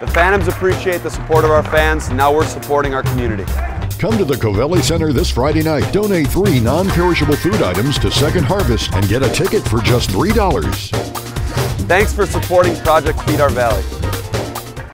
The Phantoms appreciate the support of our fans, now we're supporting our community. Come to the Covelli Center this Friday night. Donate three non perishable food items to Second Harvest and get a ticket for just $3. Thanks for supporting Project Feed Our Valley.